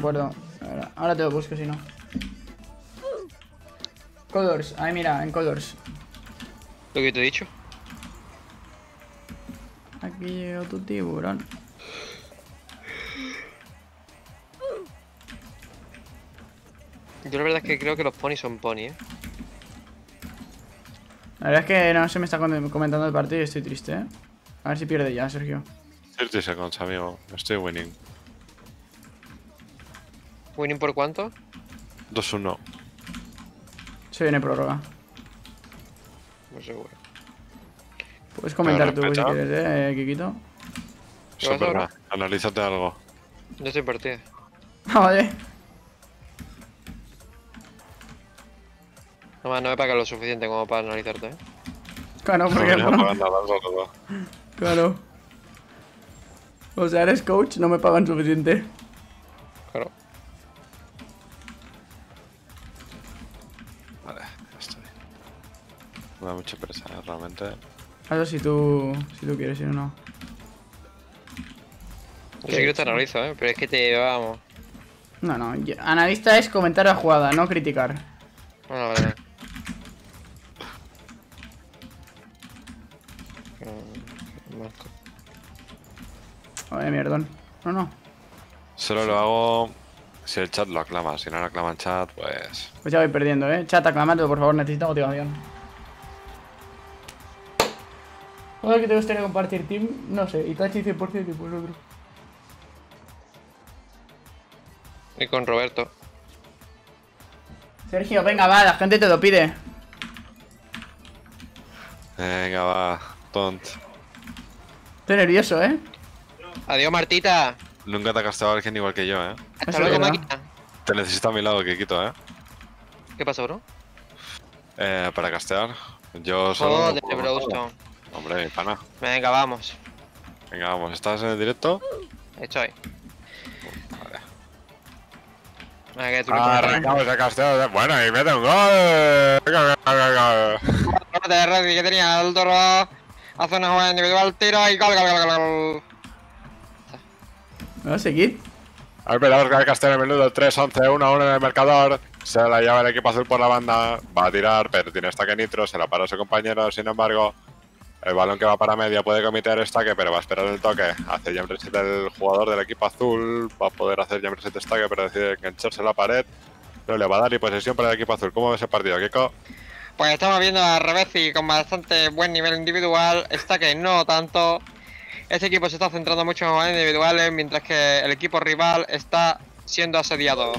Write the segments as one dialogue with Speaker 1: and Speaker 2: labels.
Speaker 1: acuerdo. Ahora, te lo busco si no. Colors, ahí mira, en Colors.
Speaker 2: Lo que te he dicho.
Speaker 1: Aquí llegó tu tiburón.
Speaker 2: Yo la verdad es que creo que los ponis son pony, eh.
Speaker 1: La verdad es que no se me está comentando el partido y estoy triste, eh. A ver si pierde ya, Sergio.
Speaker 3: 30 seconds, amigo. Estoy winning.
Speaker 2: ¿Winning por cuánto?
Speaker 3: 2-1.
Speaker 1: Se viene prórroga.
Speaker 2: No seguro.
Speaker 1: Puedes comentar tú si quieres, eh, Kikito.
Speaker 3: Verdad. Analízate algo.
Speaker 2: Yo estoy partida.
Speaker 1: Ah, vale.
Speaker 2: No, me- no me pagan lo suficiente como para analizarte, eh.
Speaker 1: Claro, porque.
Speaker 3: ¿no?
Speaker 1: Claro. O sea, eres coach, no me pagan suficiente.
Speaker 2: Claro.
Speaker 3: Me da mucha pereza, ¿eh? realmente.
Speaker 1: Eso si tú, si tú quieres, si no, no.
Speaker 2: Yo sí que te analizo, eh. Pero es que te vamos.
Speaker 1: No, no. yo- analista es comentar la jugada, no criticar.
Speaker 2: Bueno, vale. vale. Mm.
Speaker 1: Oye, mierdón. No, no.
Speaker 3: Solo lo hago si el chat lo aclama. Si no lo aclama el chat, pues.
Speaker 1: Pues ya voy perdiendo, eh. Chat, aclamadlo, por favor, necesito motivación. Joder, que te gustaría compartir team, no sé, Itachi 100% y pues otro.
Speaker 2: Y con Roberto.
Speaker 1: Sergio, venga, va, la gente te lo pide.
Speaker 3: Venga, va. Tont.
Speaker 1: Estoy nervioso, eh.
Speaker 2: Adiós, Martita.
Speaker 3: Nunca te ha gastado alguien igual que yo, ¿eh?
Speaker 2: Hasta luego, máquina.
Speaker 3: Te necesito a mi lado, Kikito, ¿eh?
Speaker 2: ¿Qué pasa, bro?
Speaker 3: eh para castear. Yo solo. no
Speaker 2: Joder,
Speaker 3: puedo. Hombre, mi pana.
Speaker 2: Venga, vamos.
Speaker 3: Venga, vamos. ¿Estás en el directo?
Speaker 2: Estoy. Venga, que tú
Speaker 3: Ah, arrancamos el casteo. Bueno, y mete un gol. Venga, venga, venga, venga.
Speaker 2: de Reddy que tenía el toro. Hace una jugada individual, tiro y gol, gol, gol, gol.
Speaker 1: ¿Me vas a seguir?
Speaker 3: A ver, que el casteo en el menudo 3-11, 1-1 en el marcador. Se la lleva el equipo azul por la banda. Va a tirar, pero tiene estaque nitro. Se la para su compañero. Sin embargo, el balón que va para media puede cometer estaque, pero va a esperar el toque. Hace jump reset el jugador del equipo azul. Va a poder hacer jump reset estaque, pero decide engancharse en la pared. No le va a dar y posesión para el equipo azul. ¿Cómo ves el partido, Kiko?
Speaker 2: Pues estamos viendo a Rebezi con bastante buen nivel individual. Está que no tanto. Este equipo se está centrando mucho en individuales, mientras que el equipo rival está siendo asediado.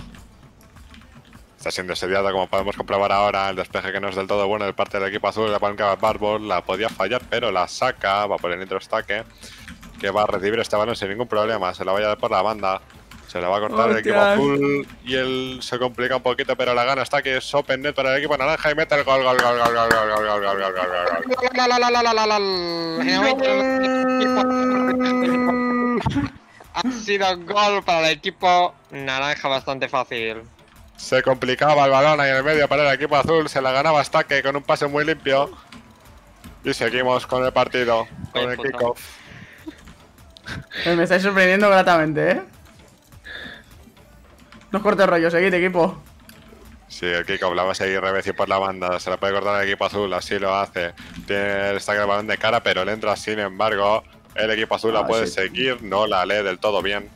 Speaker 3: Está siendo asediado, como podemos comprobar ahora. El despeje que no es del todo bueno de parte del equipo azul. La palanca Barbol la podía fallar, pero la saca. Va por el nitro estaque. Que va a recibir este balón sin ningún problema. Se la va a llevar por la banda. Se la va a cortar el equipo azul. Y él se complica un poquito, pero la gana está que es open net para el equipo naranja. Y mete el gol, gol, gol, gol, gol, gol, gol, gol, gol, gol, gol, gol.
Speaker 2: La. Ha sido gol para el equipo naranja bastante fácil.
Speaker 3: Se complicaba el balón ahí en el medio para el equipo azul. Se la ganaba Staque con un pase muy limpio. Y seguimos con el partido, con el kickoff.
Speaker 1: Eh, me estáis sorprendiendo gratamente, eh. No os cortes rollo, seguid, equipo.
Speaker 3: Sí, el kickoff la va a seguir Rebeci por la banda. Se la puede cortar el equipo azul, así lo hace. Tiene el stack del balón de cara, pero le entra sin embargo. El equipo azul
Speaker 1: Ah,
Speaker 3: la puede
Speaker 1: sí.
Speaker 3: seguir, no la lee del todo bien.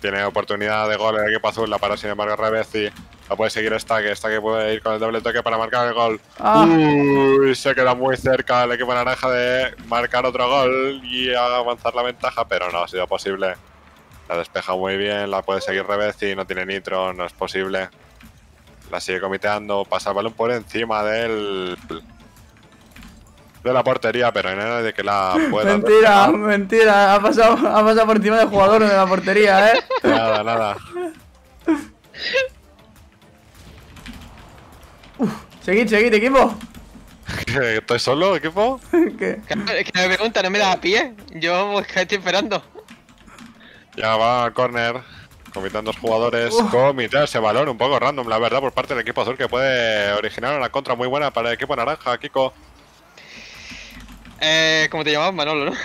Speaker 3: Tiene oportunidad de gol el equipo azul, la para sin embargo Rebeci. La puede seguir Staque, Staque puede ir con el doble toque para marcar el gol.
Speaker 1: Ah.
Speaker 3: Uy, se queda muy cerca el equipo naranja de marcar otro gol y avanzar la ventaja, pero no ha sido posible. La despeja muy bien, la puede seguir Rebeci, no tiene nitro, no es posible. La sigue comiteando, pasa el balón por encima del. de la portería, pero no hay de que la pueda.
Speaker 1: Mentira, mentira. Ha pasado, ha pasado por encima del jugador de la portería, eh.
Speaker 3: Nada, nada.
Speaker 1: Seguid, seguid, equipo.
Speaker 3: ¿Que ¿Estoy solo, equipo?
Speaker 1: ¿Qué?
Speaker 2: Es que me pregunta, no me da pie. Yo estoy esperando.
Speaker 3: Ya va al corner. Comitando los jugadores.
Speaker 1: Uf.
Speaker 3: Comité ese balón un poco random, la verdad, por parte del equipo azul, que puede originar una contra muy buena para el equipo naranja, Kiko.
Speaker 2: Eh, ¿cómo te llamas? Manolo, ¿no?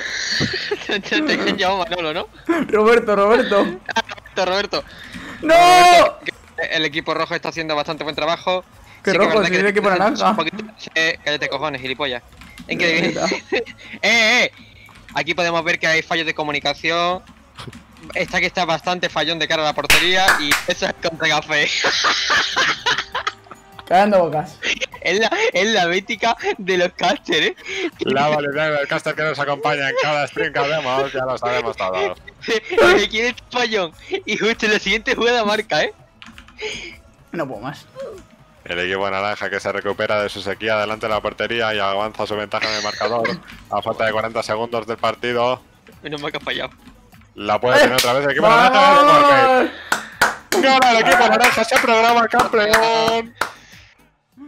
Speaker 2: te, te, Manolo, ¿no?
Speaker 1: Roberto, Roberto.
Speaker 2: Roberto, Roberto.
Speaker 1: ¡No!
Speaker 2: El equipo rojo está haciendo bastante buen trabajo.
Speaker 1: ¿Qué
Speaker 2: Sí que
Speaker 1: rojo?
Speaker 2: que
Speaker 1: el equipo
Speaker 2: un
Speaker 1: naranja.
Speaker 2: cállate cojones, gilipollas. En que
Speaker 1: Mierda.
Speaker 2: eh, eh. Aquí podemos ver que hay fallos de comunicación. Está que está bastante fallón de cara a la portería y eso es contra café.
Speaker 1: Callando bocas.
Speaker 2: Es la, es la mítica de los casters, ¿eh?
Speaker 3: La validez del caster que nos acompaña en cada stream que hacemos, ya lo sabemos todos.
Speaker 2: Que quiere fallón. Y justo en la siguiente jugada marca, ¿eh?
Speaker 1: No puedo más.
Speaker 3: El equipo naranja que se recupera de su sequía delante de la portería y avanza su ventaja en el marcador. A falta de 40 segundos del partido,
Speaker 2: Menos mal que ha fallado.
Speaker 3: la puede tener otra vez el equipo naranja. Porque Gana el equipo naranja, se programa campeón.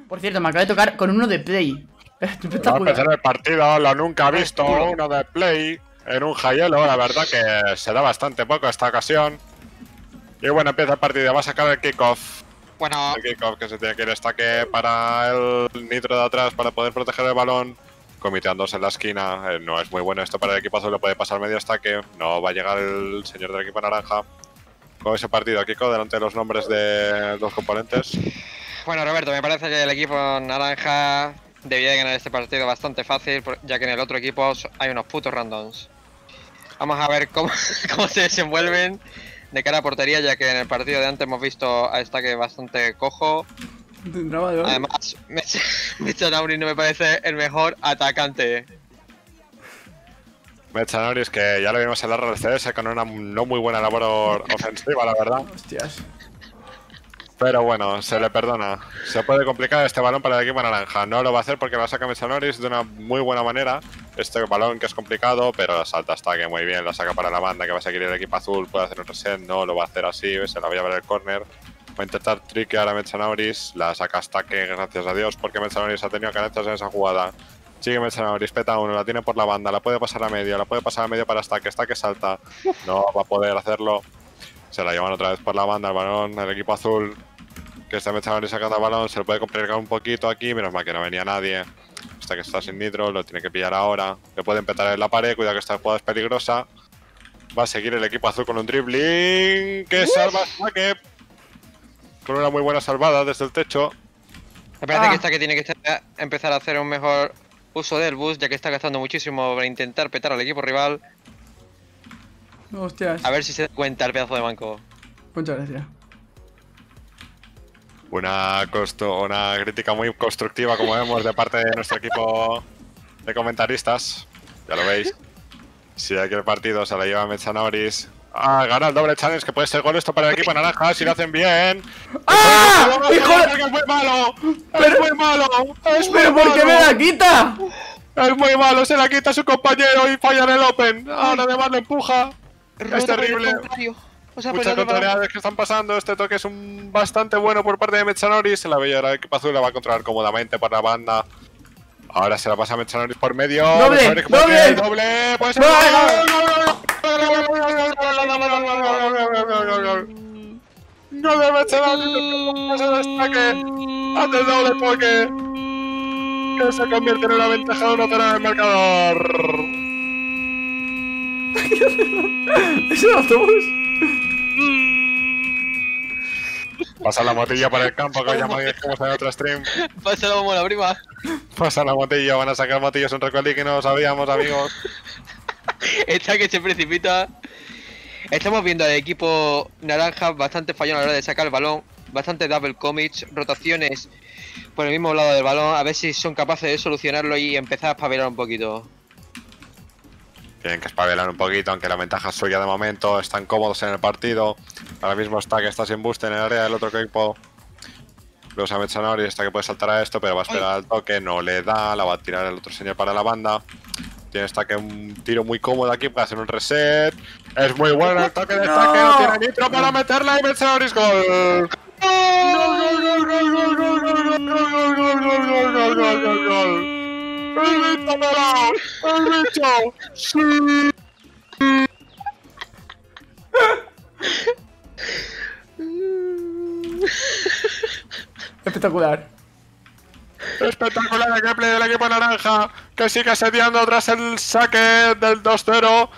Speaker 1: Por cierto, me acaba de tocar con uno de play.
Speaker 3: Va a empezar el partido, lo nunca visto, uno de play en un hielo, la verdad que se da bastante poco esta ocasión. Y bueno, empieza el partido, va a sacar el kickoff.
Speaker 2: Bueno,
Speaker 3: El kickoff que se tiene que ir estaque para el nitro de atrás para poder proteger el balón. Comiteándose en la esquina. Eh, no es muy bueno esto para el equipo azul, le puede pasar medio estaque. No va a llegar el señor del equipo naranja. Con ese partido, Kiko, delante de los nombres de los componentes.
Speaker 2: bueno, Roberto, me parece que el equipo naranja debía de ganar este partido bastante fácil, ya que en el otro equipo hay unos putos randoms. Vamos a ver cómo, cómo se desenvuelven de cara a portería, ya que en el partido de antes hemos visto a Estaque bastante cojo. Además, Mechanauri no me parece el mejor atacante.
Speaker 3: Mechanoris, que ya lo vimos en la RCS con una no muy buena labor ofensiva, la verdad.
Speaker 1: Hostias.
Speaker 3: Pero bueno, se le perdona. Se puede complicar este balón para el equipo naranja. No lo va a hacer porque lo saca Mechanoris de una muy buena manera. Este balón que es complicado, pero la salta hasta que muy bien. Lo saca para la banda que va a seguir el equipo azul. Puede hacer un reset. No lo va a hacer así. Se la voy a ver el corner. Va a intentar triquear a Mechanoris. La saca hasta que, gracias a Dios, porque Mechanoris ha tenido carencias en esa jugada. Sigue Mechanoris, peta uno, la tiene por la banda, la puede pasar a medio, la puede pasar a medio para Stack, Stack salta. No va a poder hacerlo. Se la llevan otra vez por la banda el balón, el equipo azul. Que está Mechanoris sacando el balón, se le puede complicar un poquito aquí, menos mal que no venía nadie. Hasta que está sin nitro, lo tiene que pillar ahora. Le puede petar en la pared, cuidado que esta jugada es peligrosa. Va a seguir el equipo azul con un dribbling que salva a Stack. Con una muy buena salvada desde el techo.
Speaker 2: Me parece
Speaker 1: Ah.
Speaker 2: que Estaque tiene que estar- empezar a hacer un mejor uso del boost, ya que está gastando muchísimo para intentar petar al equipo rival.
Speaker 1: Hostias.
Speaker 2: A ver si se da cuenta el pedazo de banco.
Speaker 1: Muchas gracias.
Speaker 3: Una, costo- una crítica muy constructiva, como vemos, de parte de nuestro equipo de comentaristas. Ya lo veis. Si aquí el partido se la lleva Mechanoris. Ah, gana el doble challenge, que puede ser gol esto para el equipo naranja, si lo hacen bien.
Speaker 1: ¡Ah! ¡Hijo de-
Speaker 3: ¡Es muy malo! ¡Es muy malo! ¡Es muy
Speaker 1: ¿Pero por qué me
Speaker 3: malo!
Speaker 1: la quita?
Speaker 3: ¡Es muy malo! Se la quita a su compañero y falla en el Open. Ahora además lo empuja. Es terrible.
Speaker 2: O sea,
Speaker 3: Muchas
Speaker 2: perdón, perdón.
Speaker 3: contrariedades que están pasando. Este toque es un bastante bueno por parte de Mechanoris. La bella equipo azul la va a controlar cómodamente por la banda. Ahora se la pasa a Mechanoris por medio.
Speaker 1: ¡Doble! ¡Doble!
Speaker 3: puede- ¡Doble! ¡Puede ser! ¡Gol de Mechanoris! ¡Se destaque! ¡Hace el doble porque! Que se convierte en una ventaja de 1-0 en el marcador.
Speaker 1: ¿Es el autobús?
Speaker 3: Pasa la motilla por el campo, que ya me dijimos en otro stream.
Speaker 2: Pásalo como la prima.
Speaker 3: Pasa la motilla, van a sacar motillos un recuerdo que no lo sabíamos, amigos.
Speaker 2: Esta que se precipita. Estamos viendo al equipo naranja bastante fallón a la hora de sacar el balón. Bastante double commits, rotaciones por el mismo lado del balón. A ver si son capaces de solucionarlo y empezar a espabilar un poquito.
Speaker 3: Tienen que espabilar un poquito, aunque la ventaja es suya de momento. Están cómodos en el partido. Ahora mismo está que está sin boost en el área del otro equipo. Se ha Mechanori, está que puede saltar a esto, pero va a esperar al toque. No le da, la va a tirar el otro señor para la banda. Tiene esta que un tiro muy cómodo aquí para hacer un reset. Es muy bueno el toque de
Speaker 1: No.
Speaker 3: estaque, no tiene nitro para meterla y Mechanoris gol. Gol, gol, gol, gol, gol, gol, gol, gol, gol, gol, gol, gol, gol, gol, gol, gol. ¡El bicho pelao! ¡El bicho! ¡Sí!
Speaker 1: Espectacular.
Speaker 3: Espectacular el gameplay del equipo naranja que sigue asediando tras el saque del 2-0.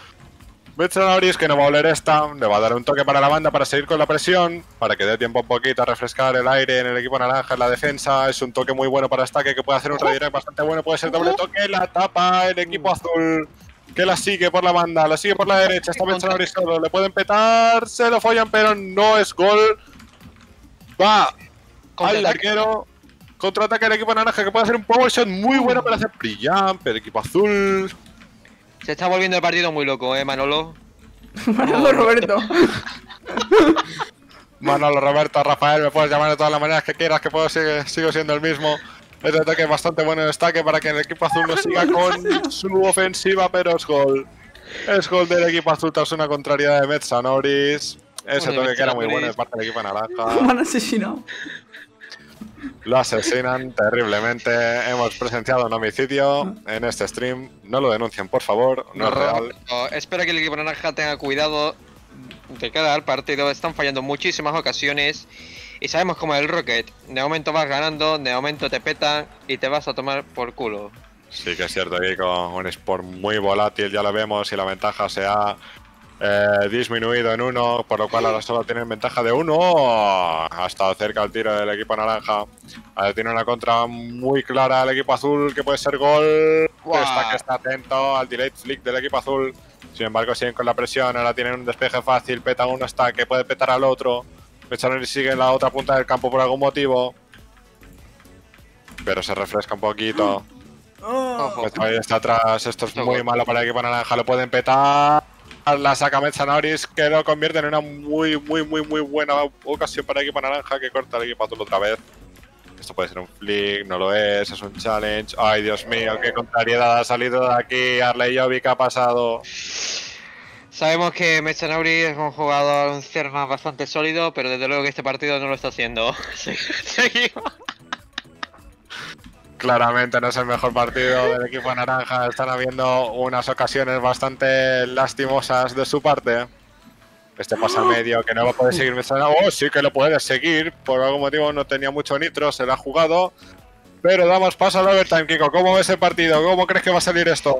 Speaker 3: Mitchell que no va a oler esta, le va a dar un toque para la banda para seguir con la presión, para que dé tiempo un poquito a refrescar el aire en el equipo naranja en la defensa. Es un toque muy bueno para Staque que puede hacer un redirect bastante bueno, puede ser doble toque, la tapa el equipo azul. Que la sigue por la banda, la sigue por la derecha, está Mitchell solo, le pueden petar, se lo follan, pero no es gol. Va al arquero, contraataque el equipo naranja que puede hacer un power shot muy bueno para hacer brillant, el equipo azul.
Speaker 2: Se está volviendo el partido muy loco, eh, Manolo.
Speaker 1: Manolo Roberto.
Speaker 3: Manolo, Roberto, Rafael, me puedes llamar de todas las maneras que quieras, que puedo sigue, sigo siendo el mismo. Este toque bastante bueno en destaque para que el equipo azul no siga con su ofensiva, pero es gol. Es gol del equipo azul tras una contrariedad de Metza Norris. Ese toque que era muy bueno de parte del equipo naranja.
Speaker 1: han asesinado.
Speaker 3: Lo asesinan terriblemente. Hemos presenciado un homicidio en este stream. No lo denuncien, por favor. No es real.
Speaker 2: No, espero que el equipo naranja tenga cuidado de cara al partido. Están fallando muchísimas ocasiones. Y sabemos cómo es el Rocket. De momento vas ganando, de momento te petan y te vas a tomar por culo.
Speaker 3: Sí que es cierto con un sport muy volátil ya lo vemos y la ventaja se ha eh, disminuido en uno, por lo cual ahora solo tienen ventaja de uno. Ha estado cerca el tiro del equipo naranja. Ahora tiene una contra muy clara el equipo azul que puede ser gol. Está que está atento al delay flick del equipo azul. Sin embargo, siguen con la presión. Ahora tienen un despeje fácil. Peta uno está que puede petar al otro. Mechanori sigue en la otra punta del campo por algún motivo. Pero se refresca un poquito. Pues ahí está atrás, esto es muy malo para el equipo naranja, lo pueden petar. La saca Mechanoris, que lo convierte en una muy, muy, muy, muy buena ocasión para el equipo naranja que corta el equipo azul otra vez. Esto puede ser un flick, no lo es, es un challenge. Ay, Dios mío, qué contrariedad ha salido de aquí. Arley Jovic ha pasado.
Speaker 2: Sabemos que Mechanauri es un jugador, un Cernas bastante sólido, pero desde luego que este partido no lo está haciendo. Seguimos.
Speaker 3: Claramente no es el mejor partido del equipo naranja. Están habiendo unas ocasiones bastante lastimosas de su parte. Este pasa medio que no lo puede seguir Mechanoris. Oh, sí que lo puede seguir. Por algún motivo no tenía mucho nitro, se lo ha jugado. Pero damos paso al overtime, Kiko. ¿Cómo ves el partido? ¿Cómo crees que va a salir esto?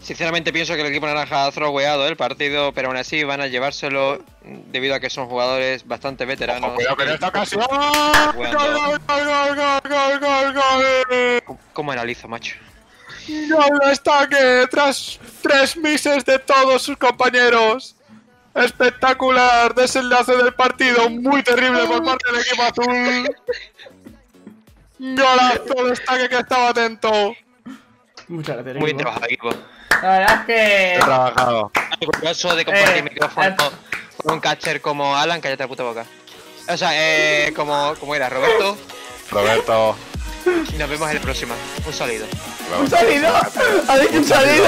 Speaker 2: Sinceramente pienso que el equipo naranja ha throweado el partido, pero aún así van a llevárselo debido a que son jugadores bastante veteranos.
Speaker 3: Ojo, cuidado esta ocasión. ¡Gol, gol, gol, gol, gol, gol, gol!
Speaker 2: ¿Cómo- ¿Cómo analizo, macho?
Speaker 3: ¡Gol de Staque! Tras tres mises de todos sus compañeros. Espectacular desenlace del partido, muy terrible por parte del equipo azul. Golazo de Staque que estaba atento.
Speaker 1: Muchas gracias.
Speaker 2: Muy trabajado, equipo.
Speaker 1: La verdad es que.
Speaker 3: He trabajado.
Speaker 2: Orgulloso de compartir
Speaker 1: Eh,
Speaker 2: micrófono con un catcher como Alan, cállate la puta boca. O sea, eh, como, como era Roberto,
Speaker 3: Roberto.
Speaker 2: nos vemos en la próxima. Un saludo.
Speaker 1: ¡Un salido! ¡Ha dicho un salido!